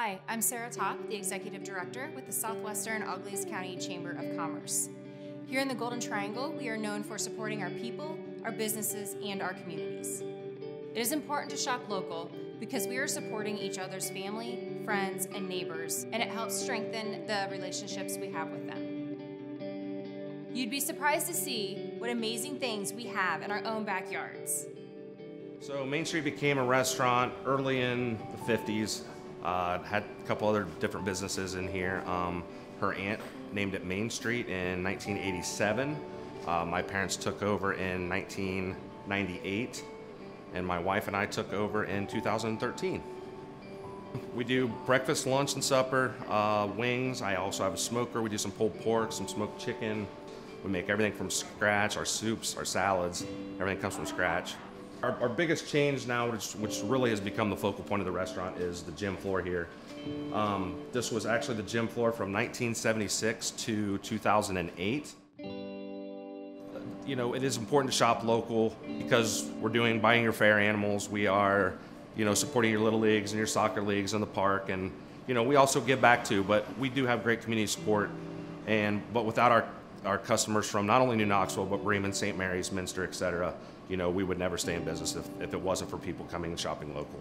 Hi, I'm Sarah Top, the Executive Director with the Southwestern Auglaize County Chamber of Commerce. Here in the Golden Triangle, we are known for supporting our people, our businesses, and our communities. It is important to shop local because we are supporting each other's family, friends, and neighbors, and it helps strengthen the relationships we have with them. You'd be surprised to see what amazing things we have in our own backyards. So Main Street became a restaurant early in the 50s. Uh, had a couple other different businesses in here. Um, her aunt named it Main Street in 1987. Uh, my parents took over in 1998, and my wife and I took over in 2013. We do breakfast, lunch, and supper, uh, wings. I also have a smoker. We do some pulled pork, some smoked chicken. We make everything from scratch our soups, our salads, everything comes from scratch. Our, our biggest change now, which, which really has become the focal point of the restaurant, is the gym floor here. Um, this was actually the gym floor from 1976 to 2008. You know, it is important to shop local because we're doing buying your fair animals. We are, you know, supporting your little leagues and your soccer leagues in the park, and you know, we also give back too. But we do have great community support, and but without our our customers from not only New Knoxville but Bremen, St. Mary's, Minster, et cetera, you know, we would never stay in business if, if it wasn't for people coming and shopping local.